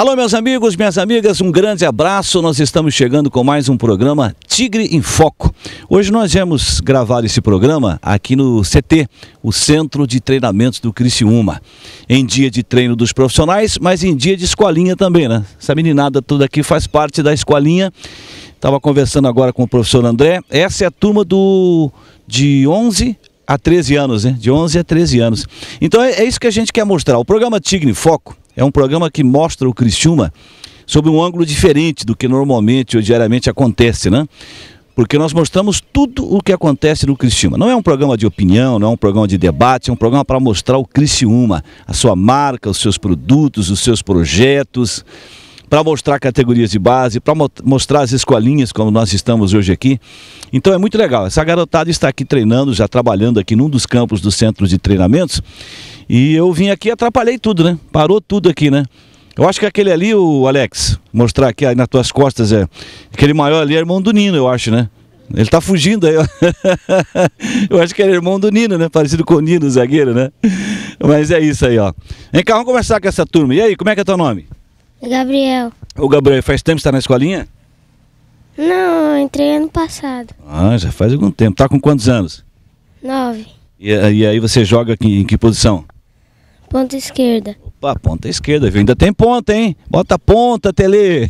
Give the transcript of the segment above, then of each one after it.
Alô, meus amigos, minhas amigas, um grande abraço. Nós estamos chegando com mais um programa Tigre em Foco. Hoje nós vamos gravar esse programa aqui no CT, o Centro de Treinamentos do Criciúma. Em dia de treino dos profissionais, mas em dia de escolinha também, né? Essa meninada toda aqui faz parte da escolinha. Estava conversando agora com o professor André. Essa é a turma do de 11 a 13 anos, né? De 11 a 13 anos. Então é, é isso que a gente quer mostrar. O programa Tigre em Foco é um programa que mostra o Criciúma sob um ângulo diferente do que normalmente ou diariamente acontece, né? Porque nós mostramos tudo o que acontece no Criciúma. Não é um programa de opinião, não é um programa de debate, é um programa para mostrar o Criciúma, a sua marca, os seus produtos, os seus projetos, para mostrar categorias de base, para mostrar as escolinhas como nós estamos hoje aqui. Então é muito legal. Essa garotada está aqui treinando, já trabalhando aqui num dos campos do centro de treinamentos. E eu vim aqui e atrapalhei tudo, né? Parou tudo aqui, né? Eu acho que aquele ali, o Alex, mostrar aqui nas tuas costas, é aquele maior ali é irmão do Nino, eu acho, né? Ele tá fugindo aí, ó. eu acho que é irmão do Nino, né? Parecido com o Nino, o zagueiro, né? Mas é isso aí, ó. Vem cá, vamos conversar com essa turma. E aí, como é que é teu nome? Gabriel. O Gabriel, faz tempo que está na escolinha? Não, entrei ano passado. Ah, já faz algum tempo. Tá com quantos anos? Nove. E, e aí você joga aqui, em que posição? Ponta esquerda. Opa, ponta esquerda, ainda tem ponta, hein? Bota ponta, Tele.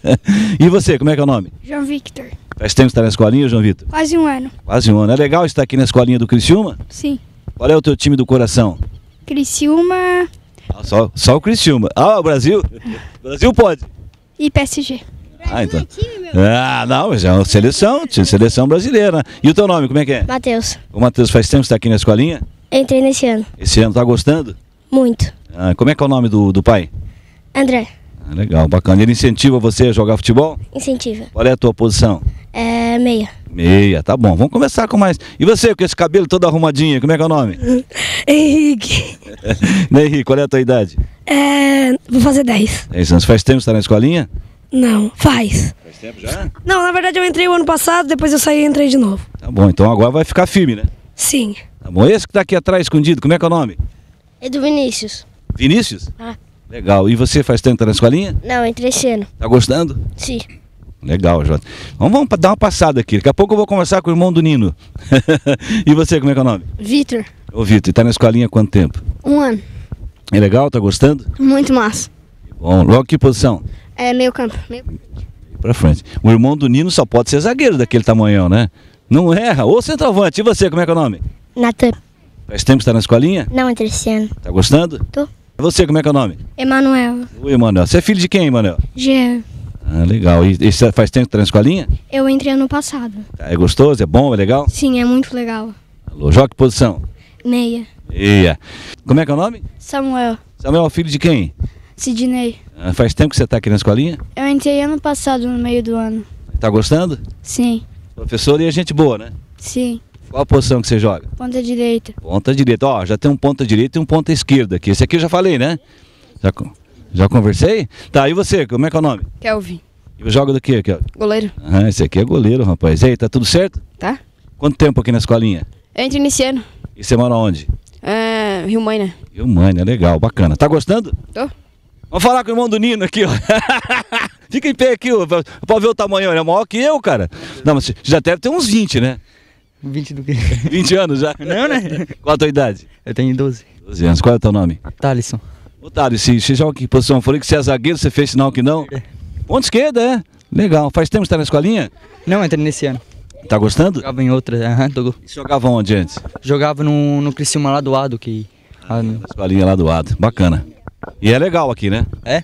e você, como é que é o nome? João Victor. Faz tempo que está na escolinha, João Vitor? Quase um ano. Quase um ano. É legal estar aqui na escolinha do Criciúma? Sim. Qual é o teu time do coração? Criciúma. Ah, só, só o Criciúma. Ah, o Brasil? Brasil pode. E PSG. Ah, então. Ah, não, mas é uma seleção, seleção brasileira. E o teu nome, como é que é? Matheus. O Matheus faz tempo que está aqui na escolinha? Entrei nesse ano. Esse ano tá gostando? Muito. Ah, como é que é o nome do, do pai? André. Ah, legal, bacana. Ele incentiva você a jogar futebol? Incentiva. Qual é a tua posição? É meia. Meia, tá bom. Vamos conversar com mais. E você, com esse cabelo todo arrumadinho, como é que é o nome? Henrique. né, Henrique, qual é a tua idade? É, vou fazer 10. 10 anos. Faz tempo que você tá na escolinha? Não, faz. Faz tempo já? Não, na verdade eu entrei o ano passado, depois eu saí e entrei de novo. Tá bom, então agora vai ficar firme, né? Sim. Tá bom. Esse que tá aqui atrás escondido, como é que é o nome? É do Vinícius. Vinícius? Ah. Legal. E você faz tempo que tá na escolinha? Não, entrei ano. Tá gostando? Sim. Legal, Jota. Vamos, vamos dar uma passada aqui. Daqui a pouco eu vou conversar com o irmão do Nino. e você, como é que é o nome? Vitor. Ô, Vitor, tá na escolinha há quanto tempo? Um ano. É legal? Tá gostando? Muito massa. Bom, logo que posição? É meio campo. Meio... Pra frente. O irmão do Nino só pode ser zagueiro daquele tamanhão, né? Não erra. Ô, centroavante. E você, como é que é o nome? Natan. Faz tempo que você tá na escolinha? Não, entrei esse ano. Tá gostando? Tô. E você, como é que é o nome? Emanuel. Oi, Emanuel. Você é filho de quem, Emanuel? Jean. Ah, legal. E, e você faz tempo que tá na escolinha? Eu entrei ano passado. Tá, é gostoso? É bom? É legal? Sim, é muito legal. Alô, joga que posição? Meia. Eia. Como é que é o nome? Samuel. Samuel, é filho de quem? Sidney. Ah, faz tempo que você tá aqui na escolinha? Eu entrei ano passado, no meio do ano. Tá gostando? Sim. Professor e a gente boa, né? Sim. Qual a posição que você joga? Ponta direita. Ponta direita. Ó, já tem um ponta direita e um ponta esquerda aqui. Esse aqui eu já falei, né? Já, já conversei? Tá, e você, como é que é o nome? Kelvin. E joga do quê aqui, ó? Goleiro. Ah, esse aqui é goleiro, rapaz. E aí, tá tudo certo? Tá? Quanto tempo aqui na escolinha? Eu entrei nesse ano. E você mora onde? É, Rio Mãe, né? Rio Mãe, é legal, bacana. Tá gostando? Tô. Vamos falar com o irmão do Nino aqui, ó. Fica em pé aqui, ó. Pode ver o tamanho, ele é maior que eu, cara. Não, mas você já deve ter uns 20, né? 20 do quê? 20 anos já? Não, né? Qual a tua idade? Eu tenho 12. 12 anos. Qual é o teu nome? Thalisson. Otário, se você joga em que posição? Falei que você é zagueiro, você fez sinal que não. Ponta esquerda, é. Legal. Faz tempo que você tá na escolinha? Não, entrei nesse ano. Tá gostando? Jogava em outra, aham, tô- E jogava onde antes? Jogava no, no Criciúma lá do lado, que... ah, escolinha lá do lado. Bacana. E é legal aqui, né? É?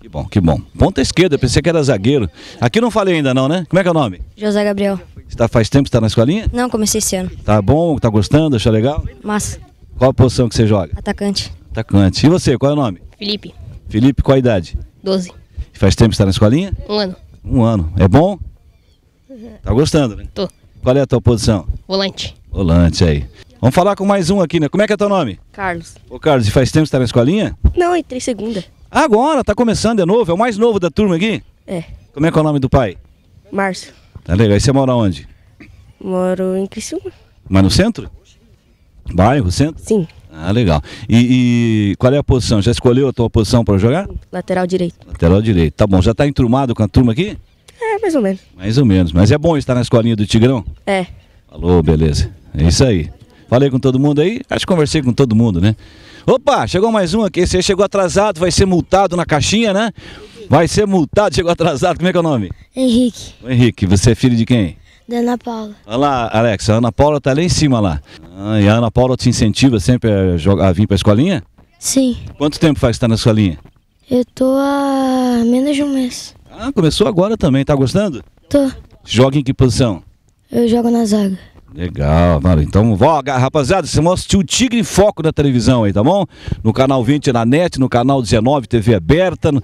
Que bom, que bom. Ponta esquerda, eu pensei que era zagueiro. Aqui não falei ainda não, né? Como é que é o nome? José Gabriel. Você tá, faz tempo que você tá na escolinha? Não, comecei esse ano. Tá bom? Tá gostando? Achou legal? Massa. Qual a posição que você joga? Atacante. Atacante. E você, qual é o nome? Felipe. Felipe, qual a idade? 12. Faz tempo que você tá na escolinha? Um ano. Um ano. É bom? Tá gostando, né? Tô. Qual é a tua posição? Volante. Volante aí. Vamos falar com mais um aqui, né? Como é que é teu nome? Carlos. Ô Carlos, e faz tempo que você tá na escolinha? Não, entrei segunda. Agora, tá começando de novo, é o mais novo da turma aqui? É. Como é que é o nome do pai? Márcio. Tá legal, e você mora onde? Moro em Criciúma? Mas no centro? Bairro, centro? Sim. Ah, legal. E, e qual é a posição? Já escolheu a tua posição para jogar? Lateral direito. Lateral direito. Tá bom, já tá enturmado com a turma aqui? É, mais ou menos. Mais ou menos. Mas é bom estar na escolinha do Tigrão? É. Falou, beleza. É isso aí. Falei com todo mundo aí? Acho que conversei com todo mundo, né? Opa, chegou mais um aqui. Você chegou atrasado, vai ser multado na caixinha, né? Vai ser multado, chegou atrasado. Como é que é o nome? Henrique. O Henrique, você é filho de quem? Da Ana Paula. Olha lá, Alex, a Ana Paula tá lá em cima lá. Ah, e a Ana Paula te incentiva sempre a, jogar, a vir pra escolinha? Sim. Quanto tempo faz que tá na escolinha? Eu tô há menos de um mês. Ah, começou agora também, tá gostando? Tô. Joga em que posição? Eu jogo na zaga. Legal, mano. Então, vó, rapaziada, você mostra o Tigre em Foco na televisão aí, tá bom? No canal 20 na net, no canal 19 TV aberta, no,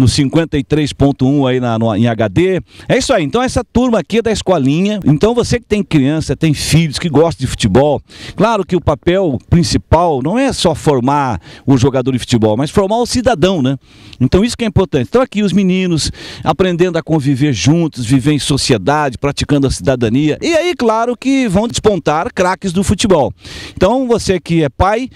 no 53.1 aí na, no, em HD. É isso aí. Então, essa turma aqui é da escolinha. Então, você que tem criança, tem filhos que gostam de futebol, claro que o papel principal não é só formar o jogador de futebol, mas formar o cidadão, né? Então, isso que é importante. Então, aqui os meninos aprendendo a conviver juntos, viver em sociedade, praticando a cidadania. E aí, claro que vão despontar craques do futebol. Então, você que é pai,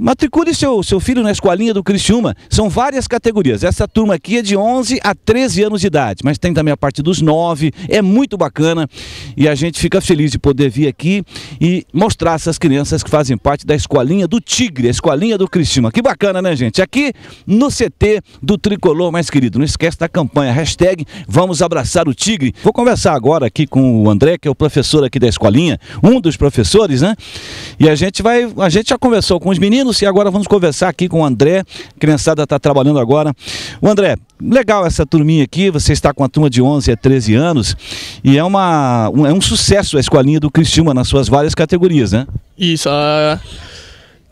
Matricule seu, seu filho na escolinha do Criciúma. São várias categorias. Essa turma aqui é de 11 a 13 anos de idade, mas tem também a partir dos 9. É muito bacana e a gente fica feliz de poder vir aqui e mostrar essas crianças que fazem parte da escolinha do Tigre, a escolinha do Criciúma. Que bacana, né, gente? Aqui no CT do Tricolor mais querido. Não esquece da campanha hashtag Vamos Abraçar o Tigre. Vou conversar agora aqui com o André, que é o professor aqui da escolinha, um dos professores, né? E a gente vai, a gente já conversou com os meninos meninos e agora vamos conversar aqui com o André. A criançada está trabalhando agora. O André, legal essa turminha aqui. Você está com a turma de 11 a 13 anos e é, uma, um, é um sucesso a escolinha do Criciúma nas suas várias categorias, né? Isso.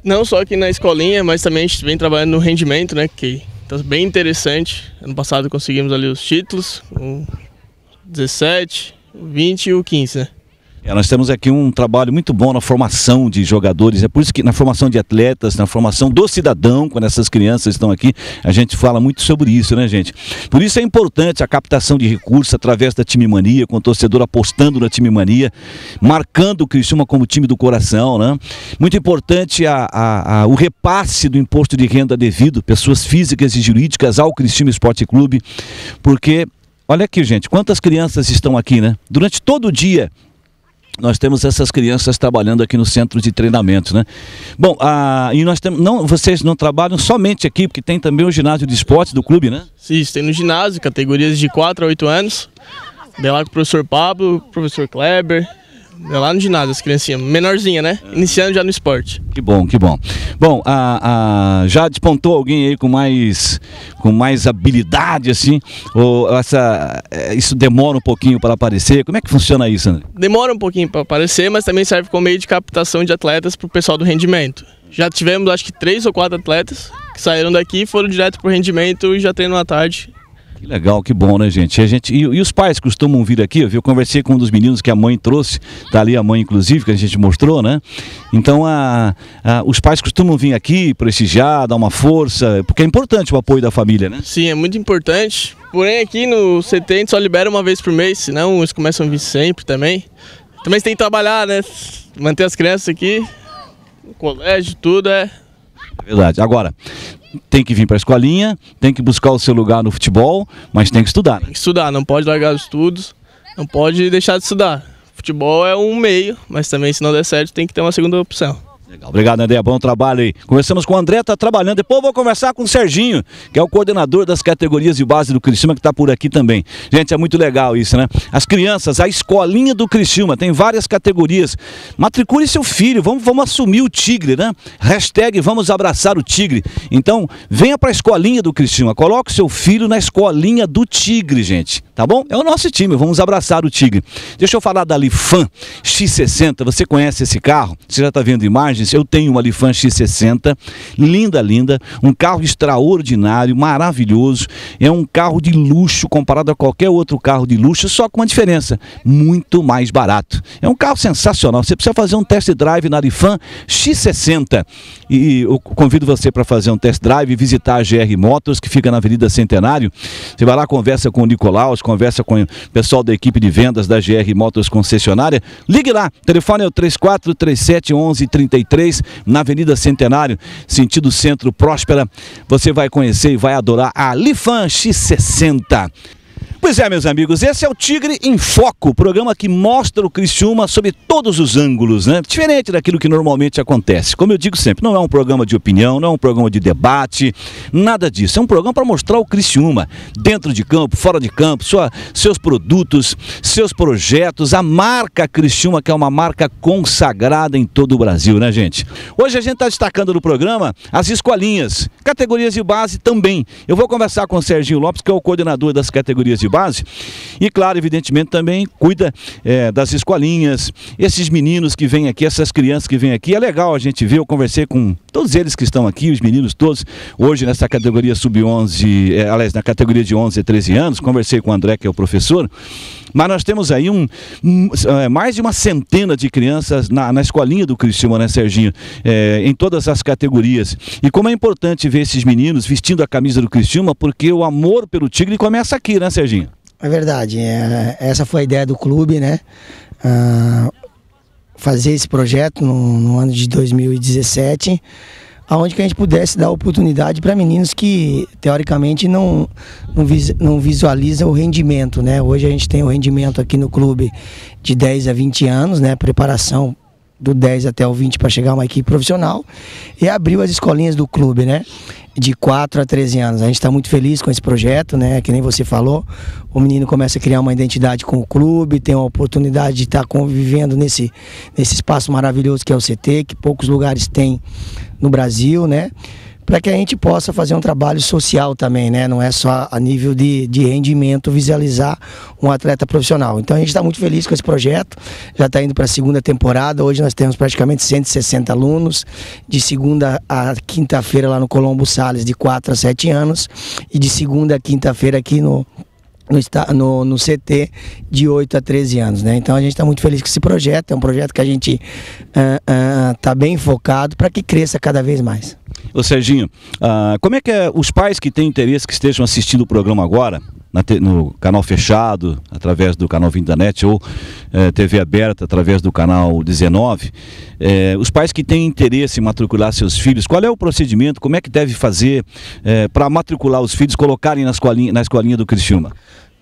Não só aqui na escolinha, mas também a gente vem trabalhando no rendimento, né? Que está bem interessante. Ano passado conseguimos ali os títulos, o 17, o 20 e o 15, né? É, nós temos aqui um trabalho muito bom na formação de jogadores, é por isso que na formação de atletas, na formação do cidadão, quando essas crianças estão aqui, a gente fala muito sobre isso, né, gente? Por isso é importante a captação de recursos através da time mania, com o torcedor apostando na time mania, marcando o Criciúma como time do coração, né? Muito importante a, a, a, o repasse do imposto de renda devido, pessoas físicas e jurídicas ao Criciúma Esporte Clube, porque Olha aqui, gente, quantas crianças estão aqui, né? Durante todo o dia, nós temos essas crianças trabalhando aqui no centro de treinamento, né? Bom, ah, e nós temos, não, vocês não trabalham somente aqui, porque tem também o ginásio de esportes do clube, né? Sim, tem no ginásio, categorias de 4 a 8 anos. Daí lá com o professor Pablo, professor Kleber, é lá no ginásio, as criancinhas, menorzinha, né? Iniciando já no esporte. Que bom, que bom. Bom, a, a, já despontou alguém aí com mais, com mais habilidade, assim? Ou essa, é, isso demora um pouquinho para aparecer? Como é que funciona isso, André? Demora um pouquinho para aparecer, mas também serve como meio de captação de atletas para o pessoal do rendimento. Já tivemos, acho que, três ou quatro atletas que saíram daqui, foram direto para o rendimento e já treinam à tarde que legal, que bom, né, gente? E, a gente e, e, os pais costumam vir aqui, eu, vi, eu conversei com um dos meninos que a mãe trouxe, tá ali a mãe, inclusive, que a gente mostrou, né? Então, a, a, os pais costumam vir aqui prestigiar, dar uma força, porque é importante o apoio da família, né? Sim, é muito importante. Porém, aqui no CT a gente só libera uma vez por mês, senão eles começam a vir sempre também. Também você tem que trabalhar, né? Manter as crianças aqui, o colégio, tudo é Verdade. Agora, tem que vir para a escolinha, tem que buscar o seu lugar no futebol, mas tem que estudar. Né? Tem que estudar, não pode largar os estudos, não pode deixar de estudar. Futebol é um meio, mas também se não der certo tem que ter uma segunda opção. Legal. Obrigado, André. Bom trabalho aí. Conversamos com o André, tá trabalhando. Depois eu vou conversar com o Serginho, que é o coordenador das categorias de base do Criciúma, que está por aqui também. Gente, é muito legal isso, né? As crianças, a escolinha do Criciúma, tem várias categorias. Matricule seu filho, vamos, vamos assumir o Tigre, né? Hashtag vamos abraçar o Tigre. Então, venha para a escolinha do Criciúma, coloque seu filho na escolinha do Tigre, gente. Tá bom? É o nosso time, vamos abraçar o Tigre. Deixa eu falar da Lifan X60. Você conhece esse carro? Você já está vendo imagens? Eu tenho uma Lifan X60, linda, linda, um carro extraordinário, maravilhoso, é um carro de luxo comparado a qualquer outro carro de luxo, só com uma diferença, muito mais barato. É um carro sensacional, você precisa fazer um test drive na Lifan X60 e eu convido você para fazer um test drive e visitar a GR Motors, que fica na Avenida Centenário, você vai lá, conversa com o Nicolaus, conversa com o pessoal da equipe de vendas da GR Motors concessionária, ligue lá, telefone é o 3437 1133 43, na Avenida Centenário, sentido Centro Próspera. Você vai conhecer e vai adorar a Lifan X60. Pois é, meus amigos, esse é o Tigre em Foco, programa que mostra o Criciúma sob todos os ângulos, né? Diferente daquilo que normalmente acontece. Como eu digo sempre, não é um programa de opinião, não é um programa de debate, nada disso. É um programa para mostrar o Criciúma, dentro de campo, fora de campo, sua, seus produtos, seus projetos, a marca Criciúma, que é uma marca consagrada em todo o Brasil, né, gente? Hoje a gente está destacando no programa as escolinhas, categorias de base também. Eu vou conversar com o Serginho Lopes, que é o coordenador das categorias de base. E, claro, evidentemente, também cuida é, das escolinhas, esses meninos que vêm aqui, essas crianças que vêm aqui. É legal a gente ver, eu conversei com todos eles que estão aqui, os meninos todos, hoje nessa categoria sub-11, é, aliás, na categoria de 11 a 13 anos, conversei com o André, que é o professor, mas nós temos aí um, um é, mais de uma centena de crianças na, na escolinha do Cristiano, né, Serginho? É, em todas as categorias. E como é importante ver esses meninos vestindo a camisa do Cristiano, porque o amor pelo Tigre começa aqui, né, Serginho? É verdade. É, essa foi a ideia do clube, né? Ah, fazer esse projeto no, no, ano de 2017, aonde que a gente pudesse dar oportunidade para meninos que teoricamente não, não, vis, não visualizam o rendimento, né? Hoje a gente tem o rendimento aqui no clube de 10 a 20 anos, né? Preparação do 10 até o 20 para chegar uma equipe profissional e abriu as escolinhas do clube, né? De 4 a 13 anos. A gente está muito feliz com esse projeto, né? Que nem você falou. O menino começa a criar uma identidade com o clube, tem a oportunidade de estar tá convivendo nesse, nesse espaço maravilhoso que é o CT, que poucos lugares têm no Brasil, né? Para que a gente possa fazer um trabalho social também, né? Não é só a nível de, de rendimento visualizar um atleta profissional. Então a gente está muito feliz com esse projeto, já está indo para a segunda temporada. Hoje nós temos praticamente 160 alunos, de segunda a quinta-feira lá no Colombo Sales, de 4 a 7 anos, e de segunda a quinta-feira aqui no no, no, no, CT de 8 a 13 anos. Né? Então a gente está muito feliz com esse projeto, é um projeto que a gente está uh, uh, bem focado para que cresça cada vez mais. Ô Serginho, uh, como é que é, os pais que têm interesse, que estejam assistindo o programa agora, no canal fechado, através do canal 20 da NET, ou eh, TV aberta, através do canal 19, eh, os pais que têm interesse em matricular seus filhos, qual é o procedimento, como é que deve fazer eh, para matricular os filhos, colocarem na escolinha, na escolinha do Criciúma?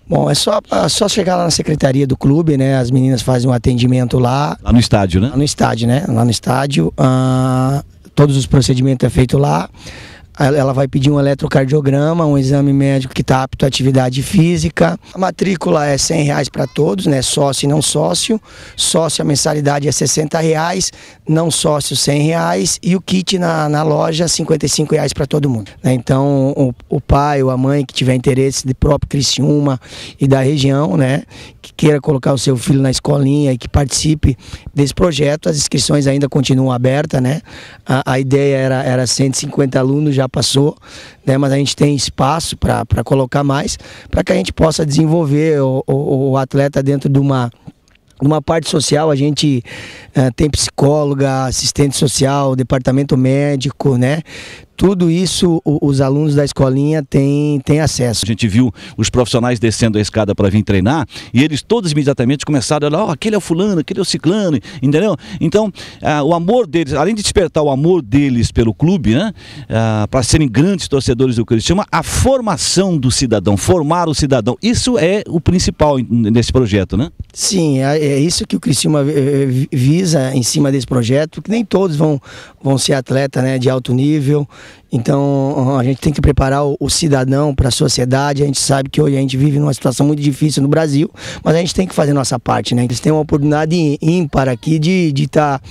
Bom, é só, é só chegar lá na secretaria do clube, né? As meninas fazem um atendimento lá. Lá no estádio, né? Lá no estádio, né? Lá no estádio. Uh, todos os procedimentos é feito lá ela vai pedir um eletrocardiograma, um exame médico que está apto à atividade física. A matrícula é 100 reais para todos, né? Sócio e não sócio. Sócio a mensalidade é 60 reais, não sócio 100 reais e o kit na, na loja 55 reais para todo mundo. Né? Então o, o, pai ou a mãe que tiver interesse de próprio Criciúma e da região, né? Que queira colocar o seu filho na escolinha e que participe desse projeto, as inscrições ainda continuam abertas, né? A, a ideia era, era 150 alunos já já passou, né? mas a gente tem espaço para colocar mais, para que a gente possa desenvolver o, o, o atleta dentro de uma numa parte social, a gente uh, tem psicóloga, assistente social, departamento médico, né? Tudo isso os alunos da escolinha têm, têm acesso. A gente viu os profissionais descendo a escada para vir treinar e eles todos imediatamente começaram a falar, oh, aquele é o fulano, aquele é o ciclano, entendeu? Então, uh, o amor deles, além de despertar o amor deles pelo clube, né? Uh, para serem grandes torcedores do Cristiano, a formação do cidadão, formar o cidadão, isso é o principal nesse projeto, né? Sim, é, é isso que o Criciúma eh, visa em cima desse projeto, que nem todos vão, vão ser atleta né, de alto nível, então a gente tem que preparar o, o cidadão para a sociedade. A gente sabe que hoje a gente vive numa situação muito difícil no Brasil, mas a gente tem que fazer nossa parte, né? Eles têm uma oportunidade ímpar aqui de estar. Tá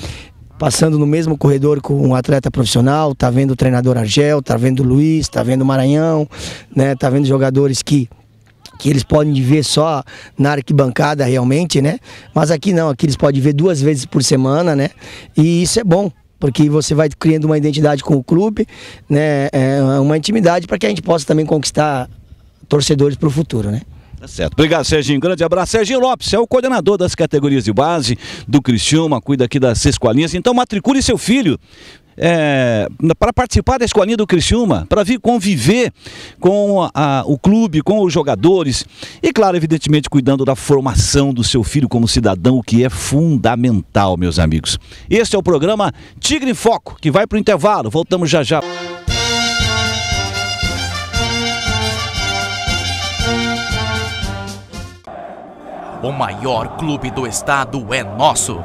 passando no mesmo corredor com um atleta profissional, tá vendo o treinador Argel, tá vendo o Luiz, tá vendo o Maranhão, né? Tá vendo jogadores que que eles podem ver só na arquibancada realmente, né? Mas aqui não, aqui eles podem ver duas vezes por semana, né? E isso é bom, porque você vai criando uma identidade com o clube, né? É uma intimidade para que a gente possa também conquistar torcedores para o futuro, né? Tá certo. Obrigado, Serginho. grande abraço. Serginho Lopes é o coordenador das categorias de base do Criciúma, cuida aqui das escolinhas. Então matricule seu filho. é, para participar da escolinha do Criciúma, para vir conviver com a- o clube, com os jogadores e, claro, evidentemente, cuidando da formação do seu filho como cidadão, o que é fundamental, meus amigos. Este é o programa Tigre em Foco, que vai para o intervalo. Voltamos já já. O maior clube do estado é nosso.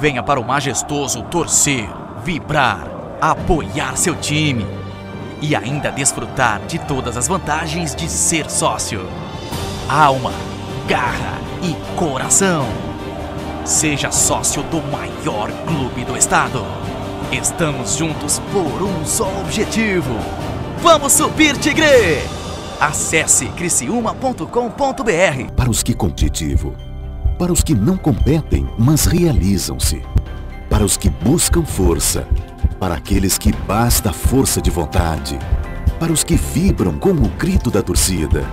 Venha para o majestoso torcer, vibrar, apoiar seu time e ainda desfrutar de todas as vantagens de ser sócio. Alma, garra e coração. Seja sócio do maior clube do estado. Estamos juntos por um só objetivo. Vamos subir, Tigre! Acesse criciúma.com.br para os que competitivo, para os que não competem, mas realizam-se, para os que buscam força, para aqueles que basta força de vontade, para os que vibram com o grito da torcida,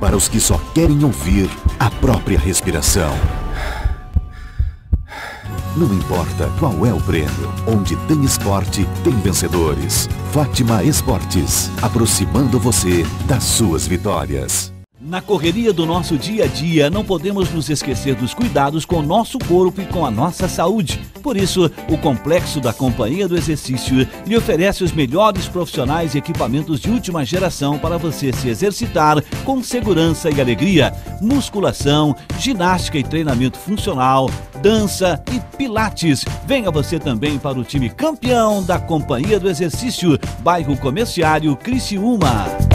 para os que só querem ouvir a própria respiração. Não importa qual é o prêmio, onde tem esporte, tem vencedores. Fátima Esportes, aproximando você das suas vitórias. Na correria do nosso dia a dia, não podemos nos esquecer dos cuidados com o nosso corpo e com a nossa saúde. Por isso, o Complexo da Companhia do Exercício lhe oferece os melhores profissionais e equipamentos de última geração para você se exercitar com segurança e alegria. Musculação, ginástica e treinamento funcional, dança e pilates. Venha você também para o time campeão da Companhia do Exercício, bairro Comerciário Criciúma.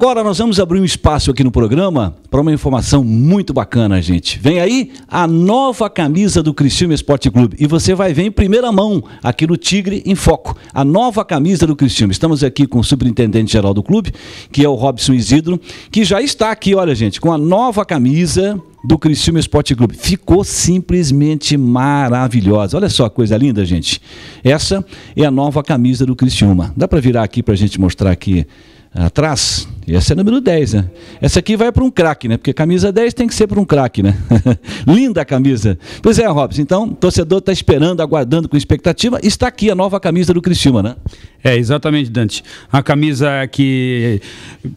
Agora nós vamos abrir um espaço aqui no programa para uma informação muito bacana, gente. Vem aí a nova camisa do Criciúma Esporte Clube e você vai ver em primeira mão aqui no Tigre em Foco. A nova camisa do Criciúma. Estamos aqui com o superintendente geral do clube, que é o Robson Isidro, que já está aqui, olha gente, com a nova camisa do Criciúma Esporte Clube. Ficou simplesmente maravilhosa. Olha só a coisa linda, gente. Essa é a nova camisa do Criciúma. Dá para virar aqui para a gente mostrar aqui atrás. E essa é número 10, né? Essa aqui vai para um craque, né? Porque camisa 10 tem que ser para um craque, né? Linda a camisa. Pois é, Robson. Então, o torcedor está esperando, aguardando com expectativa. Está aqui a nova camisa do Criciúma, né? É, exatamente, Dante. A camisa que,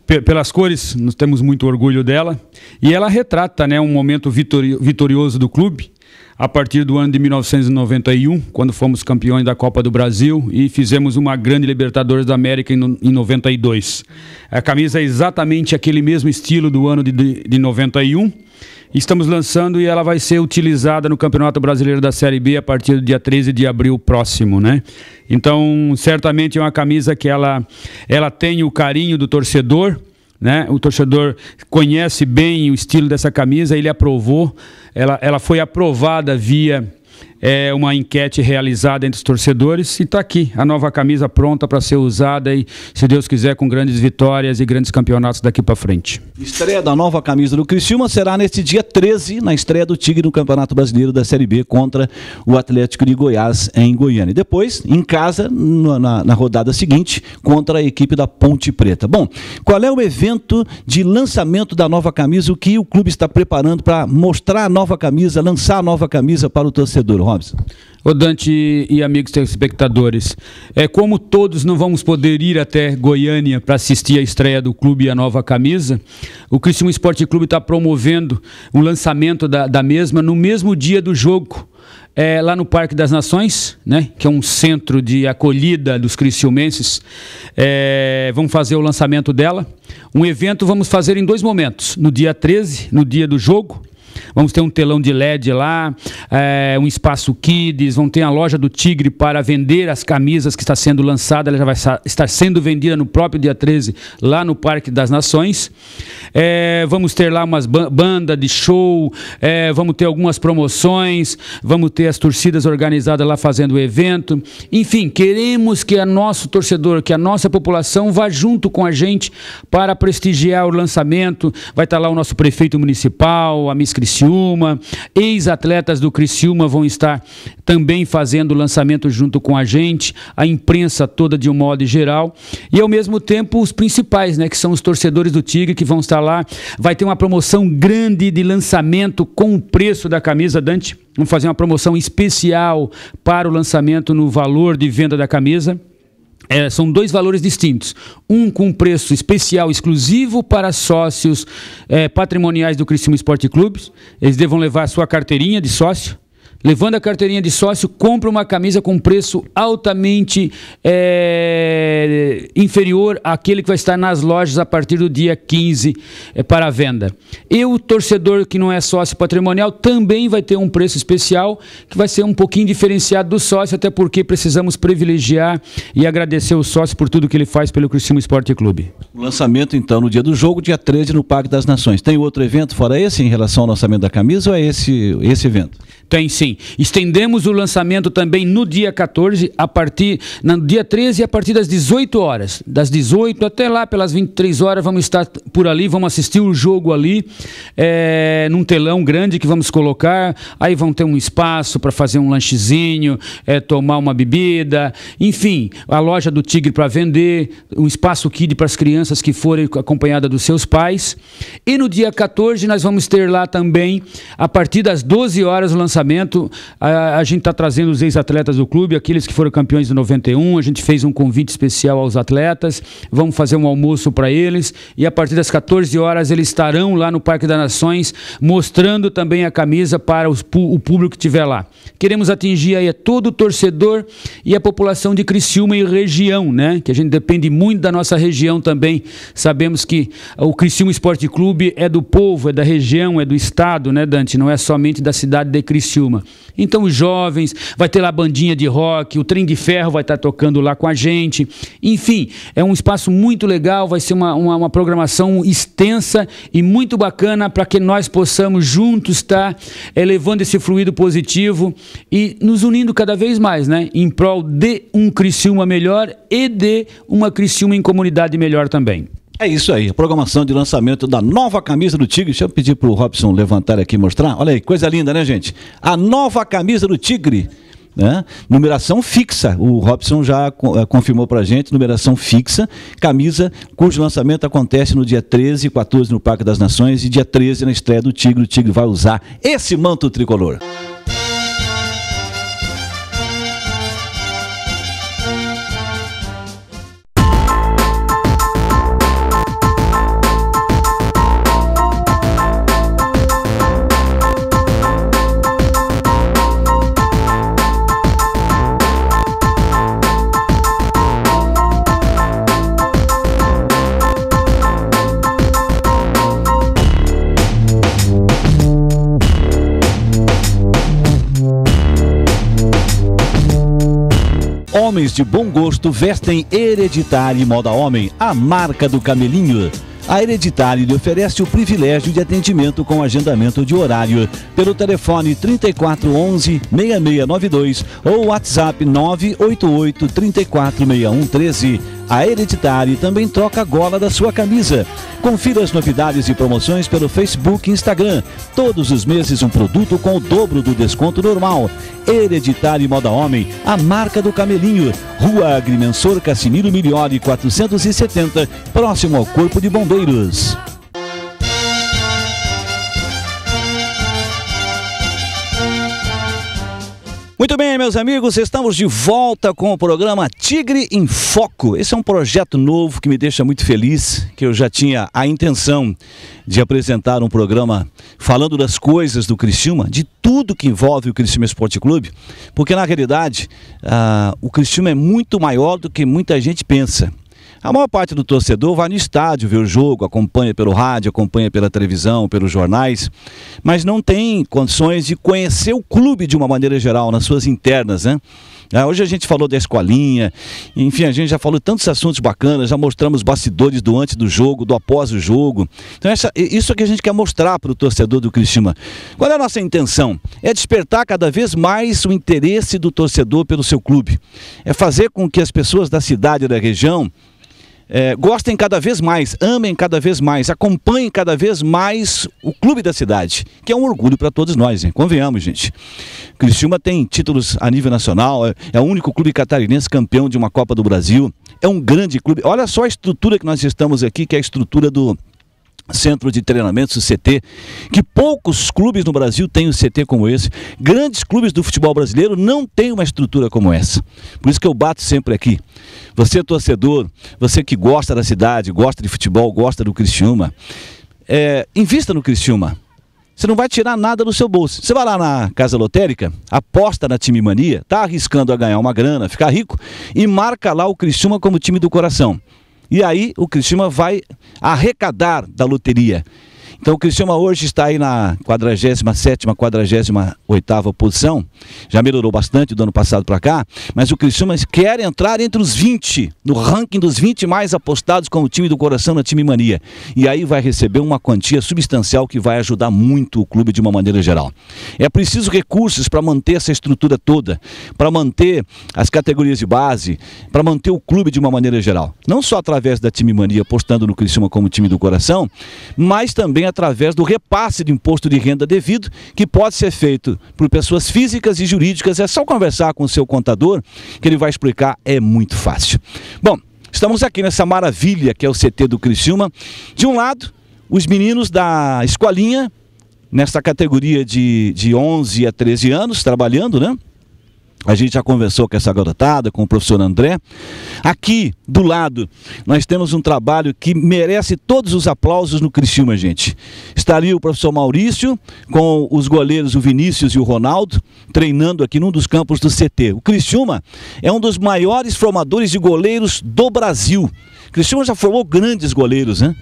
pe- pelas cores, nós temos muito orgulho dela. E ela retrata né, um momento vitori- vitorioso do clube. A partir do ano de 1991, quando fomos campeões da Copa do Brasil e fizemos uma grande Libertadores da América em, em 92. A camisa é exatamente aquele mesmo estilo do ano de, de, de 91. Estamos lançando e ela vai ser utilizada no Campeonato Brasileiro da Série B a partir do dia 13 de abril próximo, né? Então, certamente é uma camisa que ela, ela tem o carinho do torcedor, né? O torcedor conhece bem o estilo dessa camisa, ele aprovou, ela, ela foi aprovada via é, uma enquete realizada entre os torcedores e está aqui a nova camisa pronta para ser usada e, se Deus quiser, com grandes vitórias e grandes campeonatos daqui para frente. Estreia da nova camisa do Criciúma será neste dia 13, na estreia do Tigre no Campeonato Brasileiro da Série B contra o Atlético de Goiás em Goiânia. E depois, em casa, na, na- na rodada seguinte, contra a equipe da Ponte Preta. Bom, qual é o evento de lançamento da nova camisa? O que o clube está preparando para mostrar a nova camisa, lançar a nova camisa para o torcedor, Robson? Ô Dante e amigos telespectadores, é como todos não vamos poder ir até Goiânia para assistir a estreia do clube e a nova camisa, o Criciúma Esporte Clube está promovendo o lançamento da, da mesma no mesmo dia do jogo. é, lá no Parque das Nações, né, que é um centro de acolhida dos criciumenses. É, vamos fazer o lançamento dela. Um evento vamos fazer em dois momentos. No dia 13, no dia do jogo, Vamos ter um telão de LED lá, é, um espaço kids, vão ter a loja do Tigre para vender as camisas que está sendo lançada, ela já vai estar sendo vendida no próprio dia 13, lá no Parque das Nações. É, vamos ter lá umas ban banda de show, é, vamos ter algumas promoções, vamos ter as torcidas organizadas lá fazendo o evento. Enfim, queremos que a nosso torcedor, que a nossa população vá junto com a gente para prestigiar o lançamento. Vai estar lá o nosso prefeito municipal, a Miss Criciúma, ex-atletas do Criciúma vão estar também fazendo o lançamento junto com a gente, a imprensa toda de um modo geral, e ao mesmo tempo os principais, né, que são os torcedores do Tigre que vão estar lá. Vai ter uma promoção grande de lançamento com o preço da camisa Dante. Vamos fazer uma promoção especial para o lançamento no valor de venda da camisa. É, são dois valores distintos. Um com preço especial exclusivo para sócios é, patrimoniais do Criciúma Esporte Clube. Eles devam levar a sua carteirinha de sócio. Levando a carteirinha de sócio, compra uma camisa com preço altamente é, inferior àquele que vai estar nas lojas a partir do dia 15 é, para a venda. E o torcedor que não é sócio patrimonial também vai ter um preço especial que vai ser um pouquinho diferenciado do sócio, até porque precisamos privilegiar e agradecer o sócio por tudo que ele faz pelo Criciúma Esporte Clube. O lançamento, então, no dia do jogo, dia 13, no Parque das Nações. Tem outro evento fora esse em relação ao lançamento da camisa ou é esse, esse evento? Tem sim. Estendemos o lançamento também no dia 14, a partir no dia 13 a partir das 18 horas. Das 18 até lá pelas 23 horas vamos estar por ali, vamos assistir o jogo ali, é, num telão grande que vamos colocar. Aí vão ter um espaço para fazer um lanchezinho, é, tomar uma bebida, enfim, a loja do Tigre para vender, um espaço kid para as crianças que forem acompanhadas dos seus pais. E no dia 14 nós vamos ter lá também, a partir das 12 horas, o lançamento lançamento, a, a gente está trazendo os ex-atletas do clube, aqueles que foram campeões de 91. A gente fez um convite especial aos atletas. Vamos fazer um almoço para eles. E a partir das 14 horas eles estarão lá no Parque das Nações, mostrando também a camisa para os, o público que estiver lá. Queremos atingir aí todo o torcedor e a população de Criciúma e região, né? Que a gente depende muito da nossa região também. Sabemos que o Criciúma Esporte Clube é do povo, é da região, é do estado, né, Dante? Não é somente da cidade de Criciúma. Criciúma. Então, os jovens, vai ter lá bandinha de rock, o trem de ferro vai estar tocando lá com a gente. Enfim, é um espaço muito legal, vai ser uma, uma, uma programação extensa e muito bacana para que nós possamos juntos estar elevando esse fluido positivo e nos unindo cada vez mais, né? Em prol de um Criciúma melhor e de uma Criciúma em comunidade melhor também. É isso aí, a programação de lançamento da nova camisa do Tigre. Deixa eu pedir para o Robson levantar aqui e mostrar. Olha aí, coisa linda, né, gente? A nova camisa do Tigre. Né? Numeração fixa. O Robson já uh, confirmou para a gente, numeração fixa, camisa cujo lançamento acontece no dia 13 e 14 no Parque das Nações e dia 13 na estreia do Tigre. O Tigre vai usar esse manto tricolor. Homens de bom gosto vestem Hereditário Moda Homem, a marca do camelinho. A Hereditário lhe oferece o privilégio de atendimento com agendamento de horário pelo telefone 3411 6692 ou WhatsApp 988 346113. A Hereditário também troca a gola da sua camisa. Confira as novidades e promoções pelo Facebook e Instagram. Todos os meses um produto com o dobro do desconto normal. Hereditário Moda Homem, a marca do camelinho. Rua Agrimensor Cassimiro Miliori 470, próximo ao Corpo de Bombeiros. Muito bem, meus amigos, estamos de volta com o programa Tigre em Foco. Esse é um projeto novo que me deixa muito feliz, que eu já tinha a intenção de apresentar um programa falando das coisas do Criciúma, de tudo que envolve o Criciúma Esporte Clube, porque na realidade uh, o Criciúma é muito maior do que muita gente pensa. A maior parte do torcedor vai no estádio ver o jogo, acompanha pelo rádio, acompanha pela televisão, pelos jornais, mas não tem condições de conhecer o clube de uma maneira geral, nas suas internas, né? Ah, hoje a gente falou da escolinha, enfim, a gente já falou tantos assuntos bacanas, já mostramos bastidores do antes do jogo, do após o jogo. Então, essa, isso é que a gente quer mostrar para o torcedor do Criciúma. Qual é a nossa intenção? É despertar cada vez mais o interesse do torcedor pelo seu clube. É fazer com que as pessoas da cidade e da região é, gostem cada vez mais, amem cada vez mais, acompanhem cada vez mais o clube da cidade, que é um orgulho para todos nós, hein? convenhamos, gente. Criciúma tem títulos a nível nacional, é, é o único clube catarinense campeão de uma Copa do Brasil, é um grande clube. Olha só a estrutura que nós estamos aqui, que é a estrutura do Centro de Treinamentos, o CT, que poucos clubes no Brasil têm um CT como esse. Grandes clubes do futebol brasileiro não têm uma estrutura como essa. Por isso que eu bato sempre aqui. Você torcedor, você que gosta da cidade, gosta de futebol, gosta do Criciúma, é, invista no Criciúma. Você não vai tirar nada do seu bolso. Você vai lá na casa lotérica, aposta na time mania, tá arriscando a ganhar uma grana, ficar rico e marca lá o Criciúma como time do coração. E aí o Criciúma vai arrecadar da loteria. Então o Criciúma hoje está aí na 47ª, 48ª posição. Já melhorou bastante do ano passado para cá, mas o Criciúma quer entrar entre os 20, no ranking dos 20 mais apostados como time do coração na time mania. E aí vai receber uma quantia substancial que vai ajudar muito o clube de uma maneira geral. É preciso recursos para manter essa estrutura toda, para manter as categorias de base, para manter o clube de uma maneira geral. Não só através da time mania apostando no Criciúma como time do coração, mas também através do repasse de imposto de renda devido, que pode ser feito por pessoas físicas e jurídicas. É só conversar com o seu contador, que ele vai explicar, é muito fácil. Bom, estamos aqui nessa maravilha que é o CT do Criciúma. De um lado, os meninos da escolinha, nessa categoria de, de 11 a 13 anos, trabalhando, né? A gente já conversou com essa garotada, com o professor André. Aqui, do lado, nós temos um trabalho que merece todos os aplausos no Criciúma, gente. Está ali o professor Maurício, com os goleiros, o Vinícius e o Ronaldo, treinando aqui num dos campos do CT. O Criciúma é um dos maiores formadores de goleiros do Brasil. O Criciúma já formou grandes goleiros, né?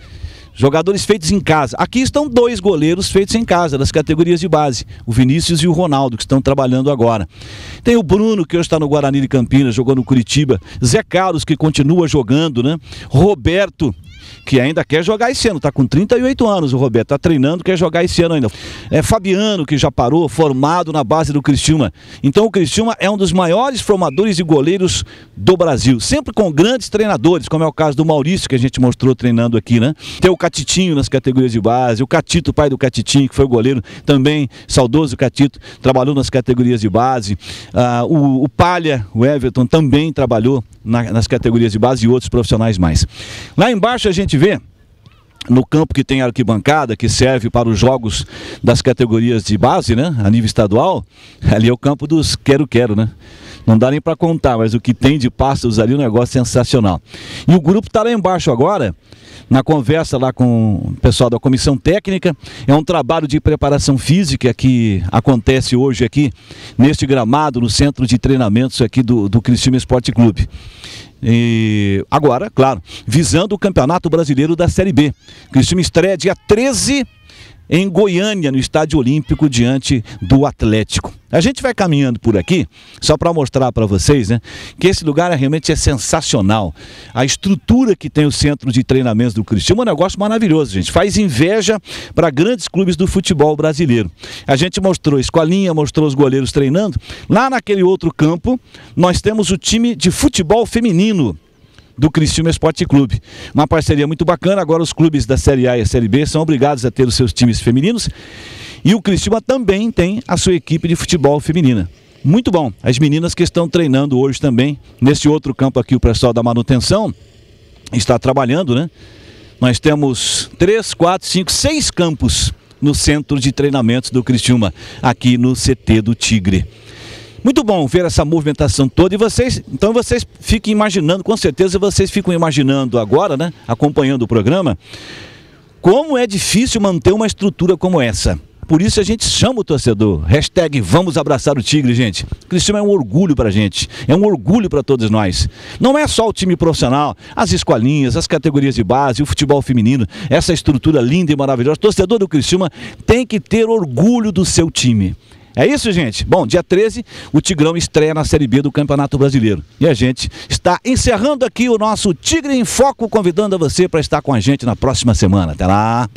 Jogadores feitos em casa. Aqui estão dois goleiros feitos em casa, das categorias de base. O Vinícius e o Ronaldo, que estão trabalhando agora. Tem o Bruno, que hoje está no Guarani de Campinas, jogou no Curitiba. Zé Carlos, que continua jogando, né? Roberto, que ainda quer jogar esse ano, está com 38 anos o Roberto, está treinando, quer jogar esse ano ainda. É Fabiano, que já parou, formado na base do Criciúma. Então o Criciúma é um dos maiores formadores de goleiros do Brasil, sempre com grandes treinadores, como é o caso do Maurício, que a gente mostrou treinando aqui, né? Tem o Catitinho nas categorias de base, o Catito, pai do Catitinho, que foi goleiro, também saudoso Catito, trabalhou nas categorias de base. Ah, o, o Palha, o Everton, também trabalhou na, nas categorias de base e outros profissionais mais. Lá embaixo a gente vê no campo que tem arquibancada, que serve para os jogos das categorias de base, né, a nível estadual, ali é o campo dos quero-quero, né? Não dá nem para contar, mas o que tem de pastos ali é um negócio sensacional. E o grupo está lá embaixo agora, na conversa lá com o pessoal da comissão técnica. É um trabalho de preparação física que acontece hoje aqui neste gramado, no centro de treinamentos aqui do, do Criciúma Esporte Clube. E agora, claro, visando o Campeonato Brasileiro da Série B. Criciúma estreia dia 13 em Goiânia, no Estádio Olímpico, diante do Atlético. A gente vai caminhando por aqui, só para mostrar para vocês, né, que esse lugar realmente é sensacional. A estrutura que tem o centro de treinamentos do Cristiano é um negócio maravilhoso, gente. Faz inveja para grandes clubes do futebol brasileiro. A gente mostrou a escolinha, mostrou os goleiros treinando. Lá naquele outro campo, nós temos o time de futebol feminino do Criciúma Esporte Clube. Uma parceria muito bacana, agora os clubes da Série A e a Série B são obrigados a ter os seus times femininos e o Criciúma também tem a sua equipe de futebol feminina. Muito bom. As meninas que estão treinando hoje também, nesse outro campo aqui, o pessoal da manutenção está trabalhando, né? Nós temos três, quatro, cinco, seis campos no centro de treinamentos do Criciúma, aqui no CT do Tigre. Muito bom ver essa movimentação toda e vocês, então vocês fiquem imaginando, com certeza vocês ficam imaginando agora, né, acompanhando o programa, como é difícil manter uma estrutura como essa. Por isso a gente chama o torcedor. Hashtag vamos abraçar o Tigre, gente. Cristiano é um orgulho pra gente. É um orgulho para todos nós. Não é só o time profissional, as escolinhas, as categorias de base, o futebol feminino, essa estrutura linda e maravilhosa. O torcedor do Criciúma tem que ter orgulho do seu time. É isso, gente? Bom, dia 13, o Tigrão estreia na Série B do Campeonato Brasileiro. E a gente está encerrando aqui o nosso Tigre em Foco, convidando a você para estar com a gente na próxima semana. Até lá!